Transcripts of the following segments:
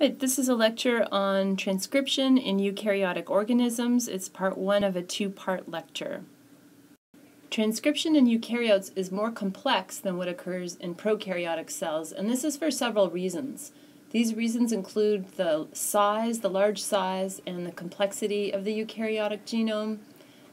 Right, this is a lecture on transcription in eukaryotic organisms. It's part one of a two-part lecture. Transcription in eukaryotes is more complex than what occurs in prokaryotic cells, and this is for several reasons. These reasons include the size, the large size, and the complexity of the eukaryotic genome,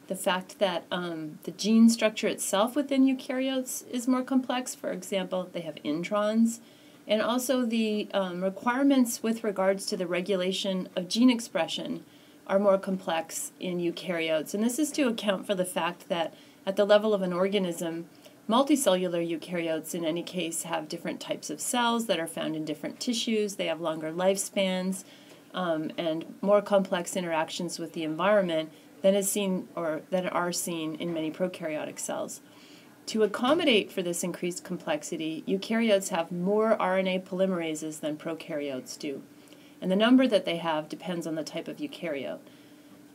the fact that um, the gene structure itself within eukaryotes is more complex. For example, they have introns, and also the um, requirements with regards to the regulation of gene expression are more complex in eukaryotes. And this is to account for the fact that at the level of an organism, multicellular eukaryotes in any case have different types of cells that are found in different tissues, they have longer lifespans, um, and more complex interactions with the environment than is seen or that are seen in many prokaryotic cells. To accommodate for this increased complexity, eukaryotes have more RNA polymerases than prokaryotes do, and the number that they have depends on the type of eukaryote.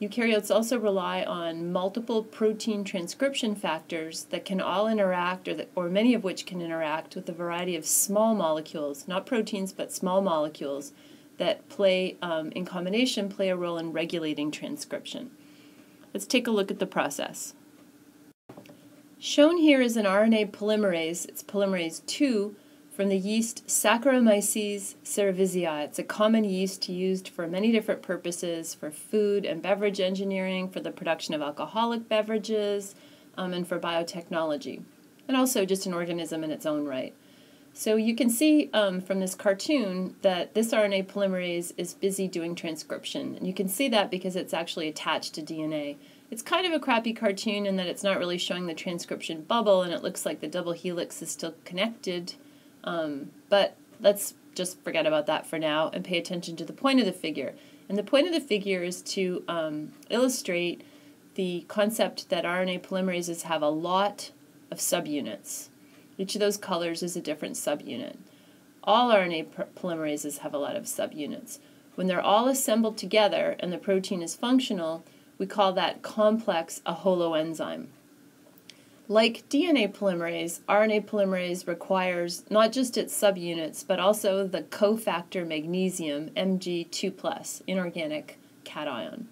Eukaryotes also rely on multiple protein transcription factors that can all interact, or, that, or many of which can interact with a variety of small molecules, not proteins, but small molecules that play, um, in combination, play a role in regulating transcription. Let's take a look at the process. Shown here is an RNA polymerase, it's polymerase 2, from the yeast Saccharomyces cerevisiae. It's a common yeast used for many different purposes, for food and beverage engineering, for the production of alcoholic beverages, um, and for biotechnology, and also just an organism in its own right. So you can see um, from this cartoon that this RNA polymerase is busy doing transcription. And you can see that because it's actually attached to DNA. It's kind of a crappy cartoon in that it's not really showing the transcription bubble and it looks like the double helix is still connected. Um, but let's just forget about that for now and pay attention to the point of the figure. And the point of the figure is to um, illustrate the concept that RNA polymerases have a lot of subunits. Each of those colors is a different subunit. All RNA polymerases have a lot of subunits. When they're all assembled together and the protein is functional, we call that complex a holoenzyme. Like DNA polymerase, RNA polymerase requires not just its subunits, but also the cofactor magnesium, Mg2+, inorganic cation.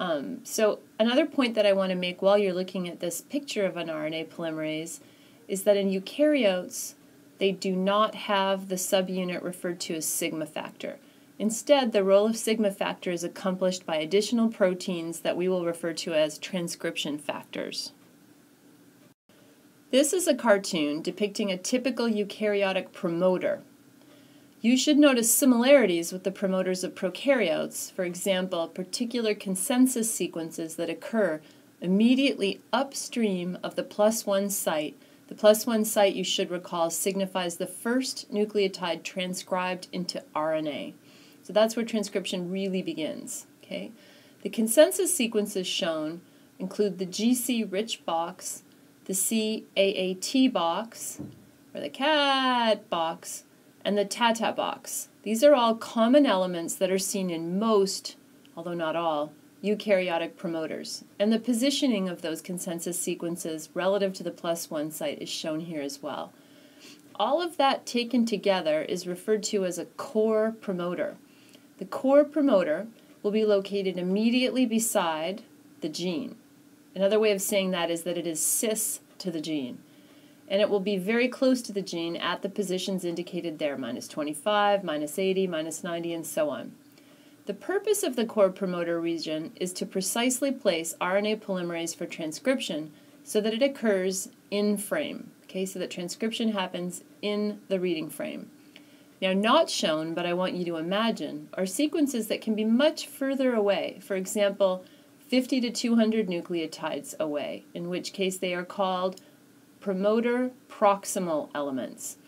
Um, so another point that I want to make while you're looking at this picture of an RNA polymerase is that in eukaryotes, they do not have the subunit referred to as sigma factor. Instead, the role of sigma factor is accomplished by additional proteins that we will refer to as transcription factors. This is a cartoon depicting a typical eukaryotic promoter. You should notice similarities with the promoters of prokaryotes, for example, particular consensus sequences that occur immediately upstream of the plus one site the plus one site, you should recall, signifies the first nucleotide transcribed into RNA. That's where transcription really begins. Okay? The consensus sequences shown include the GC rich box, the CAAT box, or the CAT box, and the TATA box. These are all common elements that are seen in most, although not all, eukaryotic promoters. And the positioning of those consensus sequences relative to the plus one site is shown here as well. All of that taken together is referred to as a core promoter. The core promoter will be located immediately beside the gene. Another way of saying that is that it is cis to the gene. And it will be very close to the gene at the positions indicated there, minus 25, minus 80, minus 90, and so on. The purpose of the core promoter region is to precisely place RNA polymerase for transcription so that it occurs in frame, okay, so that transcription happens in the reading frame. Now, not shown, but I want you to imagine, are sequences that can be much further away. For example, 50 to 200 nucleotides away, in which case they are called promoter proximal elements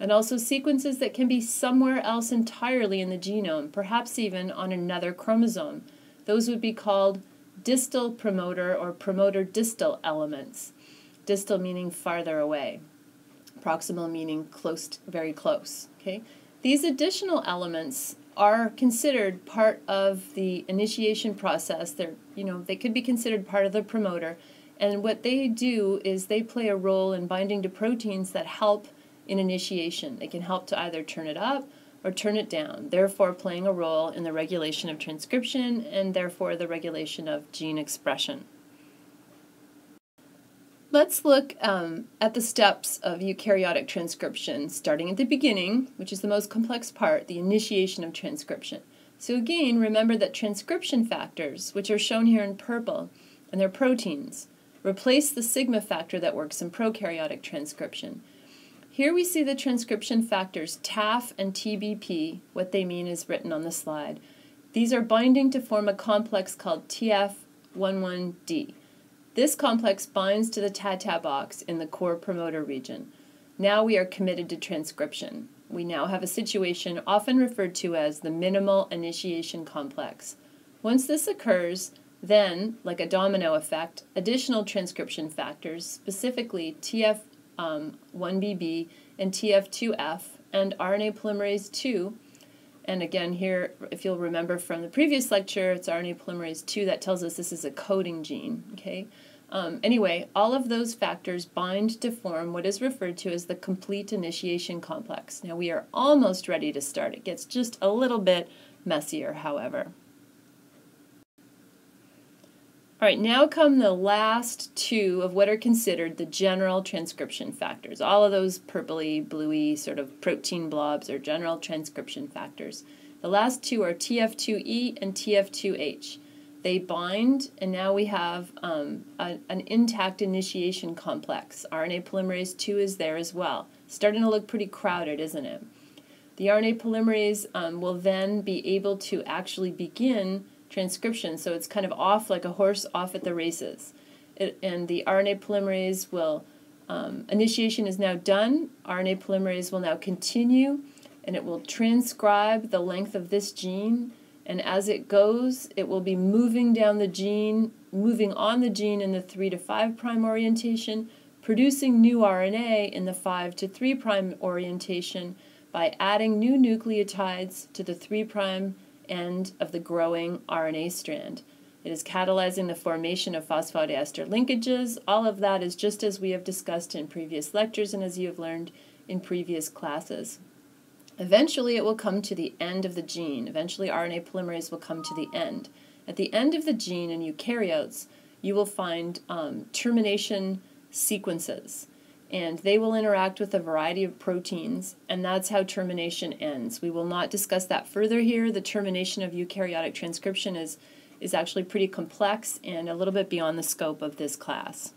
and also sequences that can be somewhere else entirely in the genome, perhaps even on another chromosome. Those would be called distal promoter or promoter distal elements. Distal meaning farther away, proximal meaning close, very close. Okay, these additional elements are considered part of the initiation process. They're, you know, they could be considered part of the promoter, and what they do is they play a role in binding to proteins that help in initiation. They can help to either turn it up or turn it down, therefore playing a role in the regulation of transcription and therefore the regulation of gene expression. Let's look um, at the steps of eukaryotic transcription, starting at the beginning, which is the most complex part, the initiation of transcription. So again, remember that transcription factors, which are shown here in purple, and they're proteins, replace the sigma factor that works in prokaryotic transcription. Here we see the transcription factors TAF and TBP. What they mean is written on the slide. These are binding to form a complex called TF11D. This complex binds to the TATA box in the core promoter region. Now we are committed to transcription. We now have a situation often referred to as the minimal initiation complex. Once this occurs, then, like a domino effect, additional transcription factors, specifically TF um, 1BB and TF2F and RNA polymerase 2. And again, here, if you'll remember from the previous lecture, it's RNA polymerase 2 that tells us this is a coding gene. Okay. Um, anyway, all of those factors bind to form what is referred to as the complete initiation complex. Now we are almost ready to start. It gets just a little bit messier, however. All right, now come the last two of what are considered the general transcription factors. All of those purpley, bluey sort of protein blobs are general transcription factors. The last two are TF2E and TF2H. They bind, and now we have um, a, an intact initiation complex. RNA polymerase 2 is there as well. Starting to look pretty crowded, isn't it? The RNA polymerase um, will then be able to actually begin transcription. So it's kind of off like a horse off at the races. It, and the RNA polymerase will, um, initiation is now done. RNA polymerase will now continue and it will transcribe the length of this gene. And as it goes, it will be moving down the gene, moving on the gene in the 3 to 5 prime orientation, producing new RNA in the 5 to 3 prime orientation by adding new nucleotides to the 3 prime end of the growing RNA strand. It is catalyzing the formation of phosphodiester linkages. All of that is just as we have discussed in previous lectures and as you have learned in previous classes. Eventually, it will come to the end of the gene. Eventually, RNA polymerase will come to the end. At the end of the gene in eukaryotes, you will find um, termination sequences and they will interact with a variety of proteins, and that's how termination ends. We will not discuss that further here. The termination of eukaryotic transcription is, is actually pretty complex and a little bit beyond the scope of this class.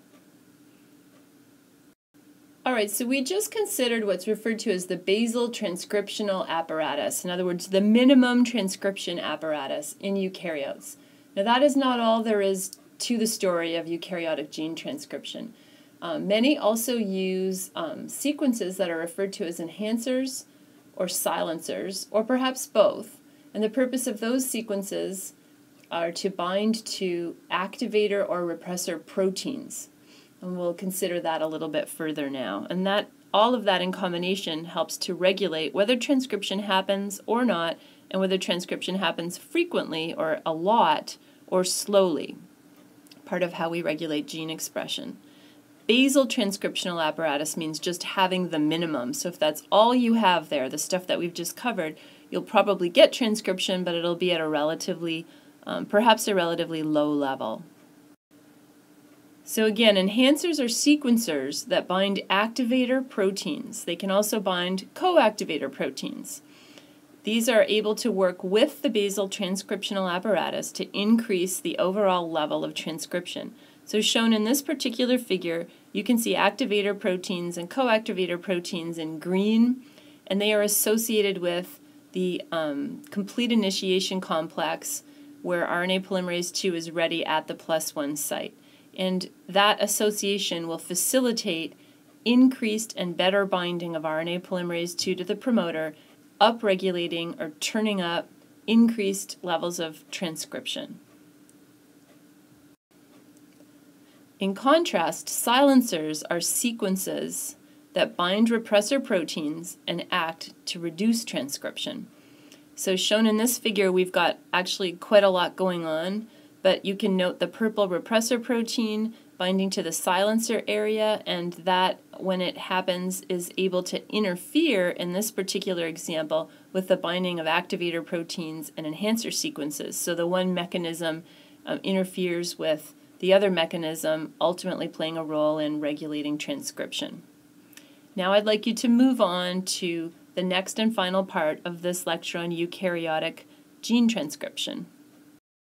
All right, so we just considered what's referred to as the basal transcriptional apparatus, in other words, the minimum transcription apparatus in eukaryotes. Now, that is not all there is to the story of eukaryotic gene transcription. Um, many also use um, sequences that are referred to as enhancers or silencers, or perhaps both. And the purpose of those sequences are to bind to activator or repressor proteins. And we'll consider that a little bit further now. And that all of that in combination helps to regulate whether transcription happens or not, and whether transcription happens frequently or a lot or slowly. Part of how we regulate gene expression. Basal transcriptional apparatus means just having the minimum. So if that's all you have there, the stuff that we've just covered, you'll probably get transcription, but it'll be at a relatively, um, perhaps a relatively low level. So again, enhancers are sequencers that bind activator proteins. They can also bind coactivator proteins. These are able to work with the basal transcriptional apparatus to increase the overall level of transcription. So shown in this particular figure, you can see activator proteins and coactivator proteins in green, and they are associated with the um, complete initiation complex where RNA polymerase 2 is ready at the plus 1 site. And that association will facilitate increased and better binding of RNA polymerase 2 to the promoter, upregulating or turning up increased levels of transcription. In contrast, silencers are sequences that bind repressor proteins and act to reduce transcription. So shown in this figure, we've got actually quite a lot going on, but you can note the purple repressor protein binding to the silencer area, and that, when it happens, is able to interfere, in this particular example, with the binding of activator proteins and enhancer sequences. So the one mechanism um, interferes with the other mechanism, ultimately playing a role in regulating transcription. Now I'd like you to move on to the next and final part of this lecture on eukaryotic gene transcription.